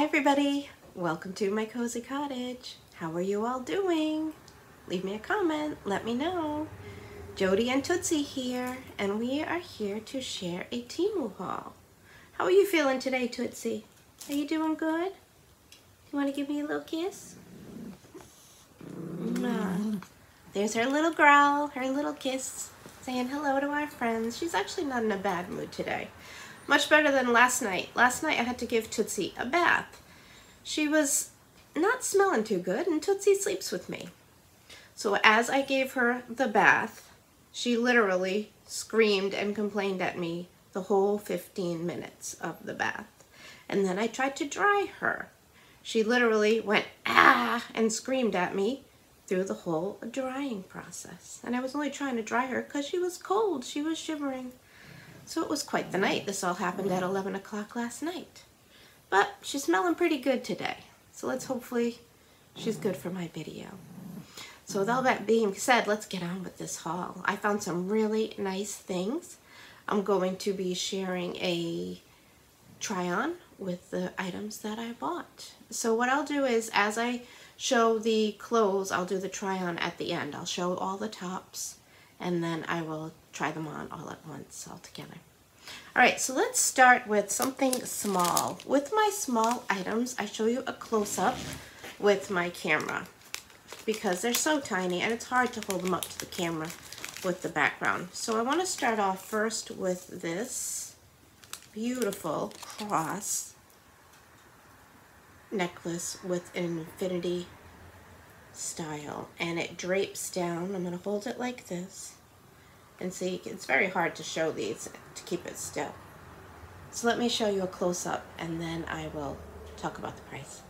Hi everybody, welcome to my cozy cottage. How are you all doing? Leave me a comment, let me know. Jodi and Tootsie here, and we are here to share a Temu haul. How are you feeling today, Tootsie? Are you doing good? You want to give me a little kiss? Mwah. There's her little growl, her little kiss, saying hello to our friends. She's actually not in a bad mood today. Much better than last night. Last night I had to give Tootsie a bath. She was not smelling too good and Tootsie sleeps with me. So as I gave her the bath, she literally screamed and complained at me the whole 15 minutes of the bath. And then I tried to dry her. She literally went ah and screamed at me through the whole drying process. And I was only trying to dry her because she was cold. She was shivering. So it was quite the night. This all happened at 11 o'clock last night. But she's smelling pretty good today. So let's hopefully she's good for my video. So with all that being said, let's get on with this haul. I found some really nice things. I'm going to be sharing a try on with the items that I bought. So what I'll do is as I show the clothes, I'll do the try on at the end. I'll show all the tops and then I will try them on all at once all together. All right, so let's start with something small. With my small items, I show you a close-up with my camera because they're so tiny and it's hard to hold them up to the camera with the background. So I want to start off first with this beautiful cross necklace with an infinity style and it drapes down. I'm going to hold it like this and see it's very hard to show these to keep it still. So let me show you a close-up and then I will talk about the price.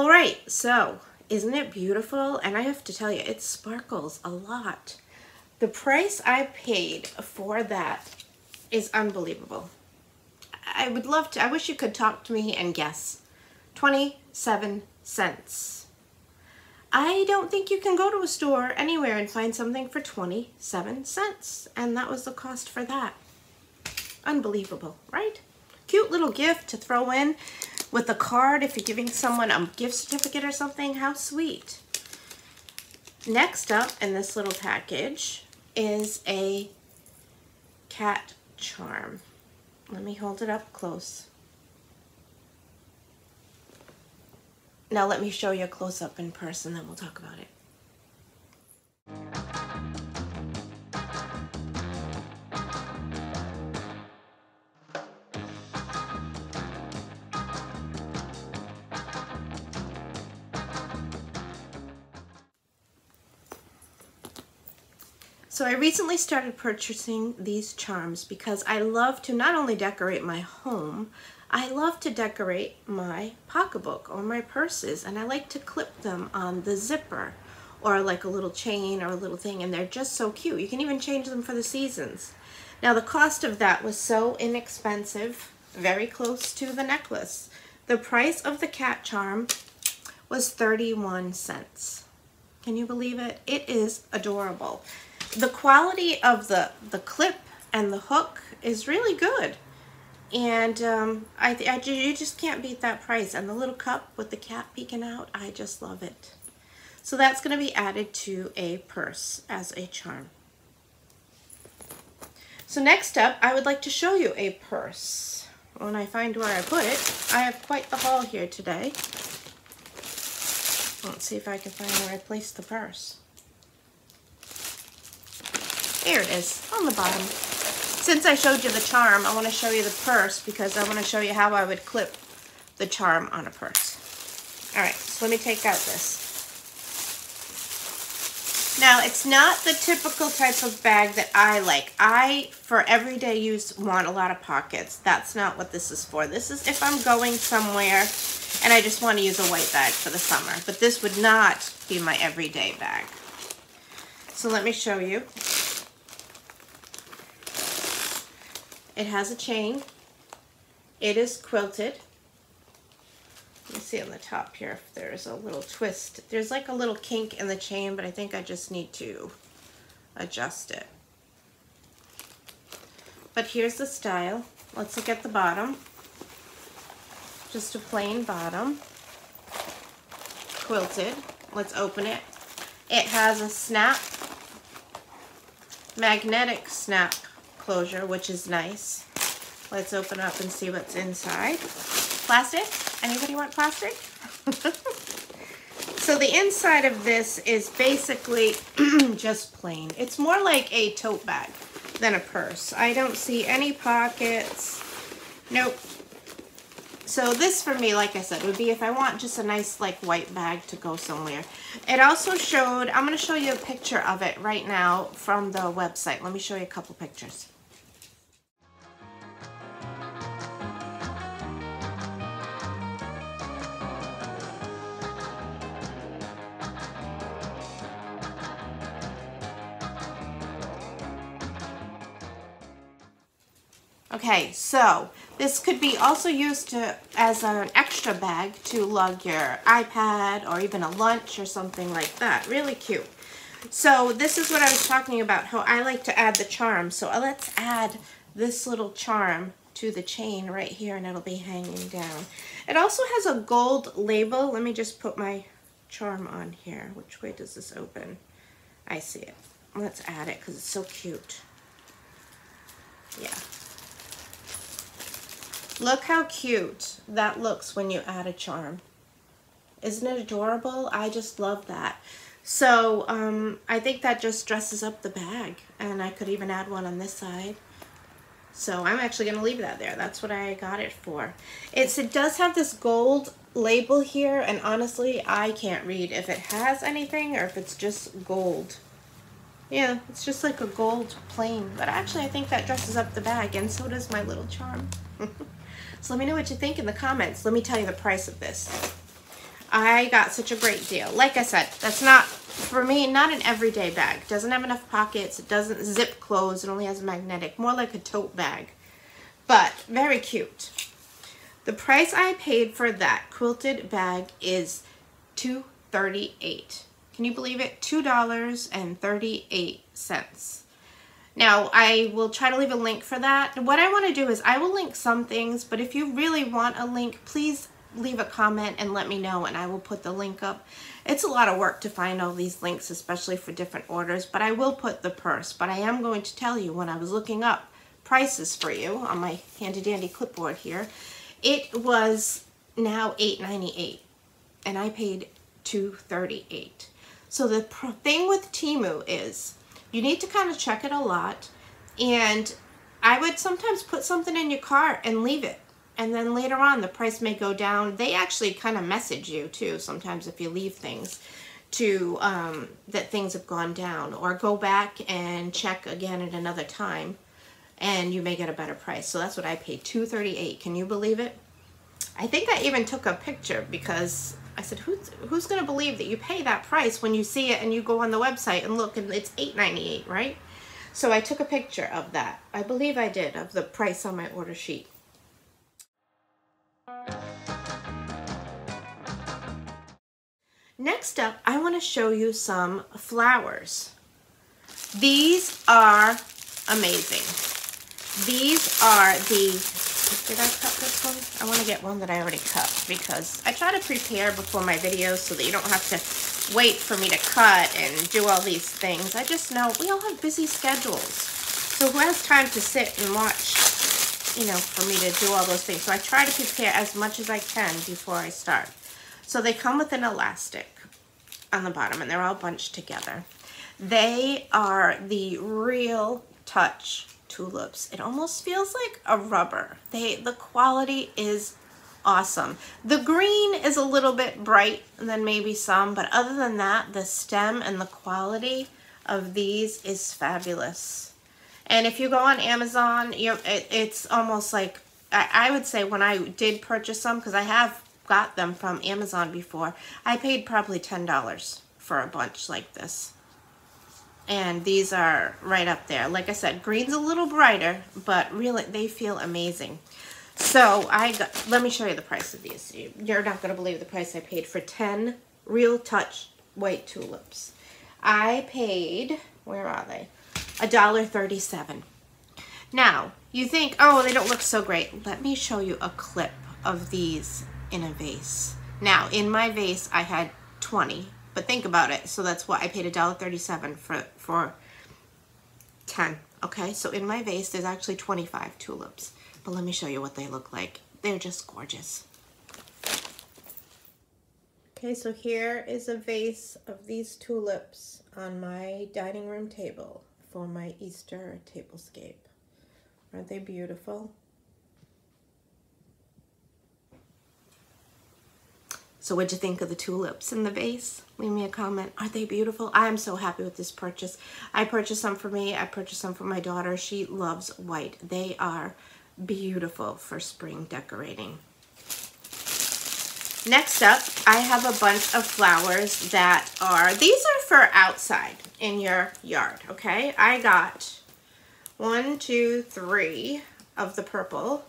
All right, so isn't it beautiful? And I have to tell you, it sparkles a lot. The price I paid for that is unbelievable. I would love to, I wish you could talk to me and guess. 27 cents. I don't think you can go to a store anywhere and find something for 27 cents. And that was the cost for that. Unbelievable, right? Cute little gift to throw in with a card if you're giving someone a gift certificate or something. How sweet. Next up in this little package is a cat charm. Let me hold it up close. Now let me show you a close-up in person, then we'll talk about it. So I recently started purchasing these charms because I love to not only decorate my home, I love to decorate my pocketbook or my purses and I like to clip them on the zipper or like a little chain or a little thing and they're just so cute. You can even change them for the seasons. Now the cost of that was so inexpensive, very close to the necklace. The price of the cat charm was 31 cents. Can you believe it? It is adorable the quality of the, the clip and the hook is really good. And um, I, I, you just can't beat that price. And the little cup with the cat peeking out, I just love it. So that's going to be added to a purse as a charm. So next up, I would like to show you a purse. When I find where I put it, I have quite the haul here today. Let's see if I can find where I placed the purse. There it is, on the bottom. Since I showed you the charm, I want to show you the purse because I want to show you how I would clip the charm on a purse. All right, so let me take out this. Now, it's not the typical type of bag that I like. I, for everyday use, want a lot of pockets. That's not what this is for. This is if I'm going somewhere and I just want to use a white bag for the summer. But this would not be my everyday bag. So let me show you. It has a chain. It is quilted. You see on the top here if there's a little twist. There's like a little kink in the chain, but I think I just need to adjust it. But here's the style. Let's look at the bottom. Just a plain bottom. Quilted. Let's open it. It has a snap, magnetic snap closure, which is nice. Let's open up and see what's inside. Plastic? Anybody want plastic? so the inside of this is basically just plain. It's more like a tote bag than a purse. I don't see any pockets. Nope. So this for me, like I said, would be if I want just a nice like white bag to go somewhere. It also showed, I'm going to show you a picture of it right now from the website. Let me show you a couple pictures. Okay, so this could be also used to as an extra bag to lug your iPad or even a lunch or something like that. Really cute. So this is what I was talking about, how I like to add the charm. So uh, let's add this little charm to the chain right here and it'll be hanging down. It also has a gold label. Let me just put my charm on here. Which way does this open? I see it. Let's add it because it's so cute. Yeah. Look how cute that looks when you add a charm. Isn't it adorable? I just love that. So um, I think that just dresses up the bag. And I could even add one on this side. So I'm actually going to leave that there. That's what I got it for. It's, it does have this gold label here. And honestly, I can't read if it has anything or if it's just gold. Yeah, it's just like a gold plain. But actually, I think that dresses up the bag. And so does my little charm. So let me know what you think in the comments. Let me tell you the price of this. I got such a great deal. Like I said, that's not, for me, not an everyday bag. Doesn't have enough pockets. It doesn't zip close. It only has a magnetic. More like a tote bag. But very cute. The price I paid for that quilted bag is $2.38. Can you believe it? $2.38. Now, I will try to leave a link for that. What I want to do is I will link some things, but if you really want a link, please leave a comment and let me know and I will put the link up. It's a lot of work to find all these links, especially for different orders, but I will put the purse. But I am going to tell you when I was looking up prices for you on my handy dandy clipboard here, it was now $8.98 and I paid $2.38. So the thing with Temu is you need to kind of check it a lot. And I would sometimes put something in your cart and leave it. And then later on, the price may go down. They actually kind of message you too, sometimes if you leave things to um, that things have gone down or go back and check again at another time and you may get a better price. So that's what I paid, 238. Can you believe it? I think I even took a picture because I said, who's, who's going to believe that you pay that price when you see it and you go on the website and look and it's $8.98, right? So I took a picture of that. I believe I did, of the price on my order sheet. Next up, I want to show you some flowers. These are amazing. These are the did I cut this one? I want to get one that I already cut because I try to prepare before my videos so that you don't have to wait for me to cut and do all these things. I just know we all have busy schedules. So who has time to sit and watch, you know, for me to do all those things? So I try to prepare as much as I can before I start. So they come with an elastic on the bottom and they're all bunched together. They are the real touch tulips. It almost feels like a rubber. They The quality is awesome. The green is a little bit bright than maybe some, but other than that, the stem and the quality of these is fabulous. And if you go on Amazon, you it, it's almost like, I, I would say when I did purchase some, because I have got them from Amazon before, I paid probably $10 for a bunch like this And these are right up there. Like I said, green's a little brighter, but really they feel amazing. So I got, let me show you the price of these. You're not going to believe the price I paid for 10 Real Touch white tulips. I paid, where are they? A dollar thirty-seven. Now, you think, oh, they don't look so great. Let me show you a clip of these in a vase. Now, in my vase, I had 20, but think about it. So that's what I paid a dollar thirty-seven for, for 10. Okay, so in my vase, there's actually 25 tulips. But let me show you what they look like. They're just gorgeous. Okay, so here is a vase of these tulips on my dining room table for my Easter tablescape. Aren't they beautiful? So what'd you think of the tulips in the vase? Leave me a comment. Are they beautiful? I am so happy with this purchase. I purchased some for me. I purchased some for my daughter. She loves white. They are beautiful for spring decorating. Next up, I have a bunch of flowers that are, these are for outside in your yard, okay? I got one, two, three of the purple,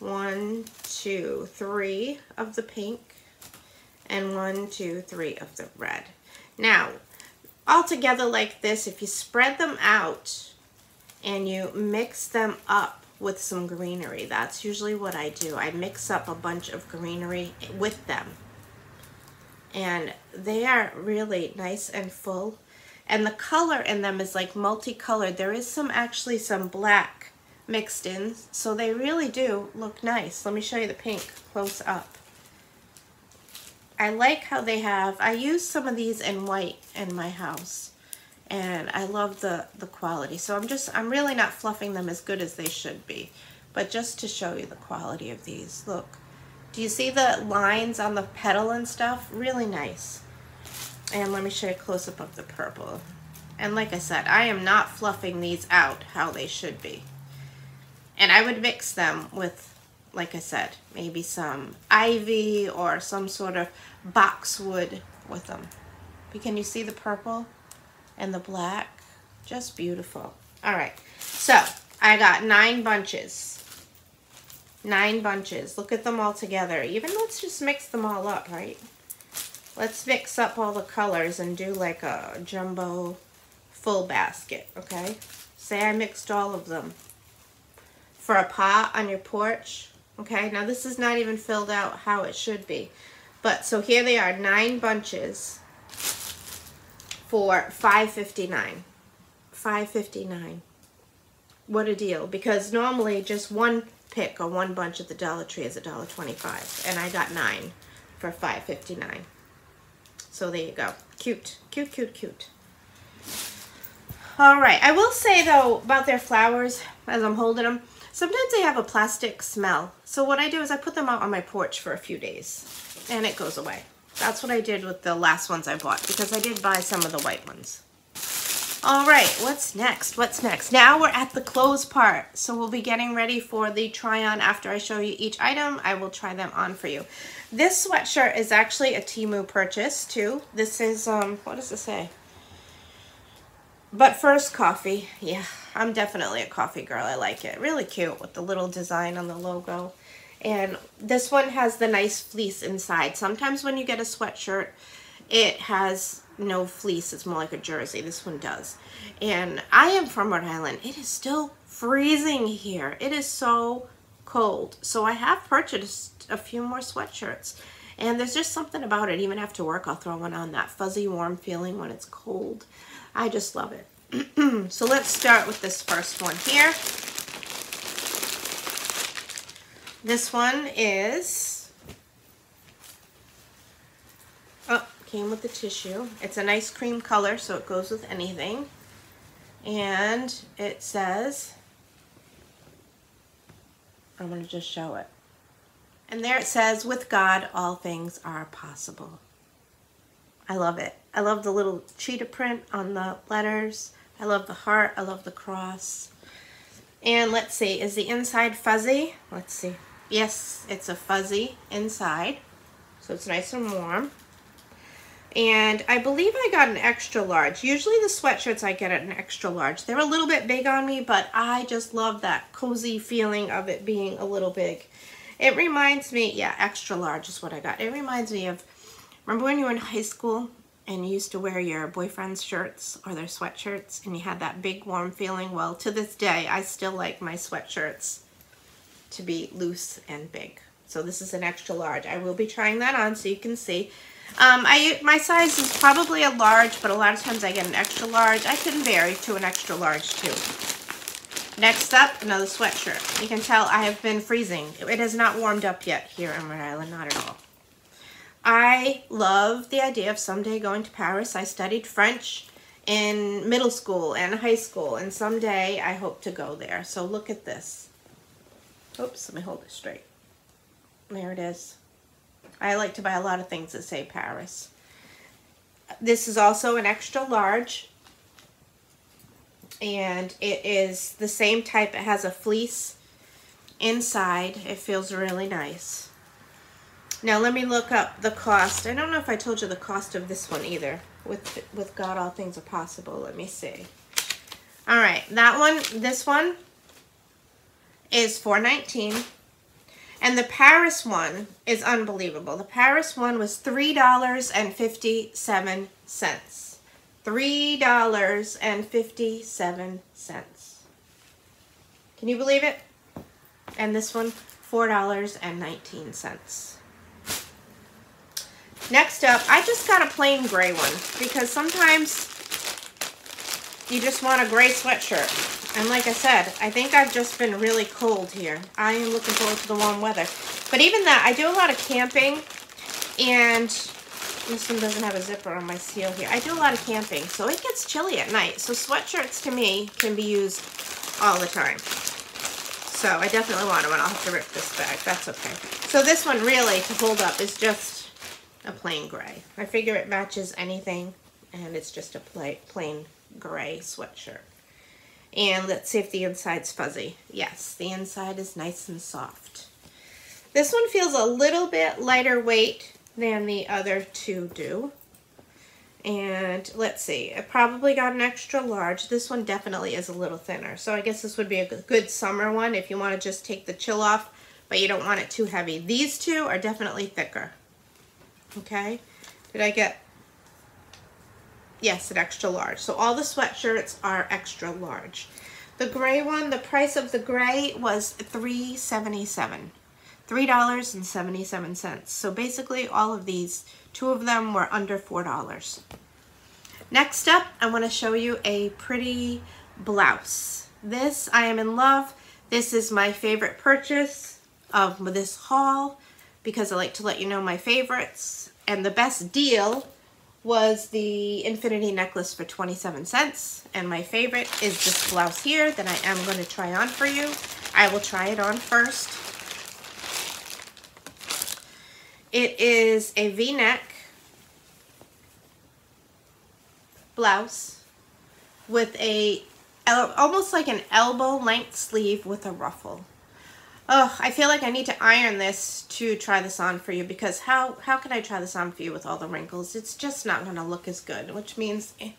one, two, three of the pink, and one, two, three of the red. Now, all together like this, if you spread them out and you mix them up with some greenery. That's usually what I do. I mix up a bunch of greenery with them. And they are really nice and full. And the color in them is like multicolored. There is some actually some black mixed in. So they really do look nice. Let me show you the pink close up. I like how they have, I use some of these in white in my house and I love the, the quality. So I'm just, I'm really not fluffing them as good as they should be, but just to show you the quality of these. Look, do you see the lines on the petal and stuff? Really nice. And let me show you a close-up of the purple. And like I said, I am not fluffing these out how they should be. And I would mix them with, like I said, maybe some ivy or some sort of boxwood with them. But can you see the purple? and the black. Just beautiful. All right, so I got nine bunches. Nine bunches. Look at them all together. Even let's just mix them all up, right? Let's mix up all the colors and do like a jumbo full basket, okay? Say I mixed all of them for a pot on your porch, okay? Now this is not even filled out how it should be. But so here they are, nine bunches for 5.59 5.59 what a deal because normally just one pick or one bunch at the Dollar Tree is a dollar twenty-five, and I got nine for 5.59 so there you go. Cute cute cute cute. All right I will say though about their flowers as I'm holding them sometimes they have a plastic smell so what I do is I put them out on my porch for a few days and it goes away that's what I did with the last ones I bought because I did buy some of the white ones. All right, what's next? What's next? Now we're at the clothes part. So we'll be getting ready for the try on after I show you each item. I will try them on for you. This sweatshirt is actually a Temu purchase too. This is, um, what does it say? But first coffee. Yeah, I'm definitely a coffee girl. I like it. Really cute with the little design on the logo. And this one has the nice fleece inside. Sometimes when you get a sweatshirt, it has no fleece. It's more like a jersey. This one does. And I am from Rhode Island. It is still freezing here. It is so cold. So I have purchased a few more sweatshirts. And there's just something about it. Even after work, I'll throw one on. That fuzzy, warm feeling when it's cold. I just love it. so let's start with this first one here. This one is, oh, came with the tissue. It's a nice cream color, so it goes with anything. And it says, I'm going to just show it. And there it says, with God, all things are possible. I love it. I love the little cheetah print on the letters. I love the heart. I love the cross. And let's see, is the inside fuzzy? Let's see. Yes, it's a fuzzy inside, so it's nice and warm. And I believe I got an extra large. Usually the sweatshirts I get at an extra large. They're a little bit big on me, but I just love that cozy feeling of it being a little big. It reminds me, yeah, extra large is what I got. It reminds me of, remember when you were in high school and you used to wear your boyfriend's shirts or their sweatshirts and you had that big warm feeling? Well, to this day, I still like my sweatshirts to be loose and big. So this is an extra large. I will be trying that on so you can see. Um, I My size is probably a large, but a lot of times I get an extra large. I can vary to an extra large too. Next up, another sweatshirt. You can tell I have been freezing. It has not warmed up yet here in Rhode Island, not at all. I love the idea of someday going to Paris. I studied French in middle school and high school, and someday I hope to go there. So look at this. Oops, let me hold it straight. There it is. I like to buy a lot of things that say Paris. This is also an extra large. And it is the same type. It has a fleece inside. It feels really nice. Now let me look up the cost. I don't know if I told you the cost of this one either. With, with God, all things are possible. Let me see. All right, that one, this one is 419 and the Paris one is unbelievable. The Paris one was $3.57. $3.57. Can you believe it? And this one, $4.19. Next up, I just got a plain gray one because sometimes you just want a gray sweatshirt. And like I said, I think I've just been really cold here. I am looking forward to the warm weather. But even that, I do a lot of camping. And this one doesn't have a zipper on my seal here. I do a lot of camping, so it gets chilly at night. So sweatshirts to me can be used all the time. So I definitely want one. I'll have to rip this bag. That's okay. So this one really, to hold up, is just a plain gray. I figure it matches anything, and it's just a plain gray sweatshirt. And let's see if the inside's fuzzy. Yes, the inside is nice and soft. This one feels a little bit lighter weight than the other two do. And let's see, I probably got an extra large. This one definitely is a little thinner. So I guess this would be a good summer one if you want to just take the chill off, but you don't want it too heavy. These two are definitely thicker. Okay, did I get Yes, an extra large. So all the sweatshirts are extra large. The gray one, the price of the gray was $3.77. $3.77. So basically all of these, two of them were under $4. Next up, I want to show you a pretty blouse. This, I am in love. This is my favorite purchase of this haul because I like to let you know my favorites. And the best deal was the infinity necklace for 27 cents. And my favorite is this blouse here that I am going to try on for you. I will try it on first. It is a v-neck blouse with a almost like an elbow length sleeve with a ruffle. Oh, I feel like I need to iron this to try this on for you because how, how can I try this on for you with all the wrinkles? It's just not going to look as good, which means eh,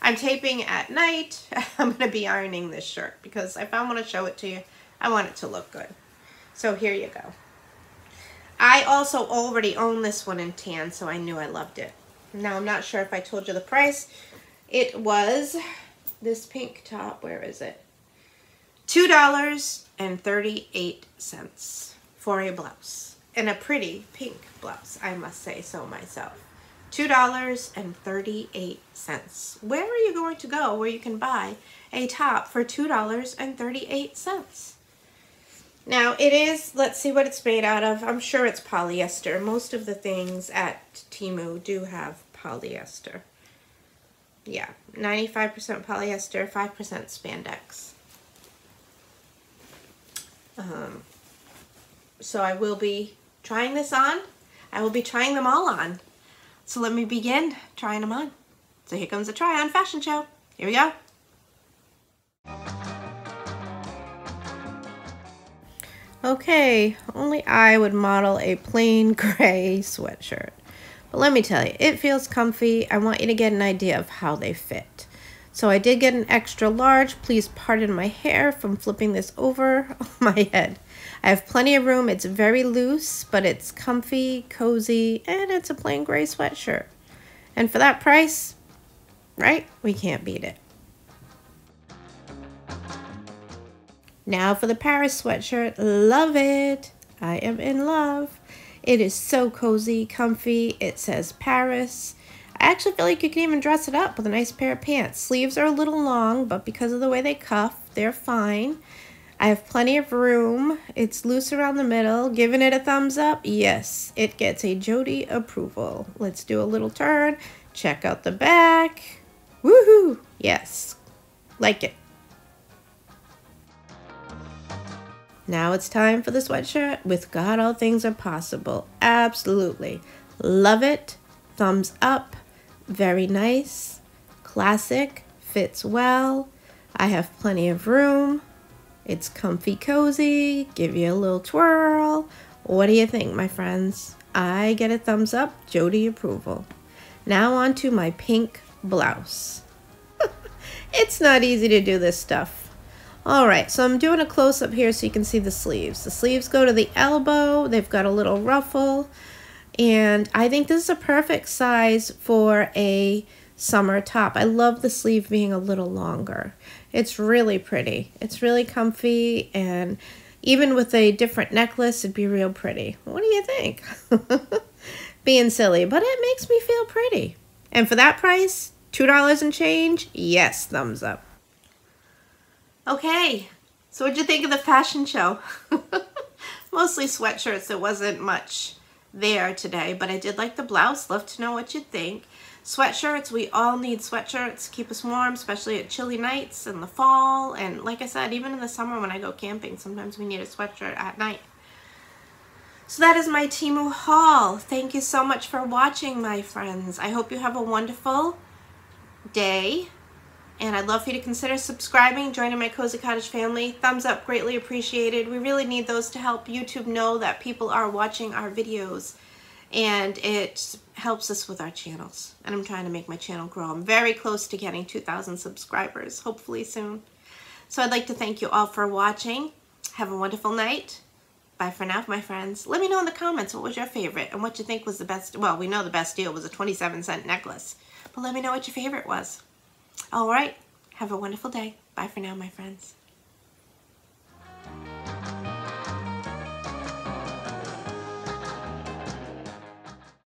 I'm taping at night. I'm going to be ironing this shirt because if I want to show it to you, I want it to look good. So here you go. I also already own this one in tan, so I knew I loved it. Now, I'm not sure if I told you the price. It was this pink top. Where is it? $2.38 for a blouse. And a pretty pink blouse, I must say so myself. $2.38. Where are you going to go where you can buy a top for $2.38? Now it is, let's see what it's made out of. I'm sure it's polyester. Most of the things at Temu do have polyester. Yeah, 95% polyester, 5% spandex. Um, so I will be trying this on. I will be trying them all on. So let me begin trying them on. So here comes the try on fashion show. Here we go. Okay, only I would model a plain gray sweatshirt. But let me tell you, it feels comfy. I want you to get an idea of how they fit. So I did get an extra large. Please pardon my hair from flipping this over my head. I have plenty of room. It's very loose, but it's comfy, cozy, and it's a plain gray sweatshirt. And for that price, right, we can't beat it. Now for the Paris sweatshirt. Love it. I am in love. It is so cozy, comfy. It says Paris. I actually feel like you can even dress it up with a nice pair of pants. Sleeves are a little long, but because of the way they cuff, they're fine. I have plenty of room. It's loose around the middle. Giving it a thumbs up? Yes, it gets a Jodi approval. Let's do a little turn. Check out the back. Woohoo! Yes, like it. Now it's time for the sweatshirt. With God, all things are possible. Absolutely. Love it. Thumbs up. Very nice. Classic. Fits well. I have plenty of room. It's comfy cozy. Give you a little twirl. What do you think, my friends? I get a thumbs up. Jodi approval. Now on to my pink blouse. it's not easy to do this stuff. All right, so I'm doing a close-up here so you can see the sleeves. The sleeves go to the elbow. They've got a little ruffle. And I think this is a perfect size for a summer top. I love the sleeve being a little longer. It's really pretty. It's really comfy and even with a different necklace, it'd be real pretty. What do you think? Being silly, but it makes me feel pretty. And for that price, $2 and change, yes, thumbs up. Okay, so what'd you think of the fashion show? Mostly sweatshirts, it wasn't much there today, but I did like the blouse. Love to know what you think. Sweatshirts, we all need sweatshirts. Keep us warm, especially at chilly nights in the fall. And like I said, even in the summer when I go camping, sometimes we need a sweatshirt at night. So that is my Temu haul. Thank you so much for watching, my friends. I hope you have a wonderful day. And I'd love for you to consider subscribing, joining my Cozy Cottage family. Thumbs up, greatly appreciated. We really need those to help YouTube know that people are watching our videos and it helps us with our channels. And I'm trying to make my channel grow. I'm very close to getting 2,000 subscribers, hopefully soon. So I'd like to thank you all for watching. Have a wonderful night. Bye for now, my friends. Let me know in the comments what was your favorite and what you think was the best. Well, we know the best deal was a 27 cent necklace. But let me know what your favorite was. All right. Have a wonderful day. Bye for now, my friends.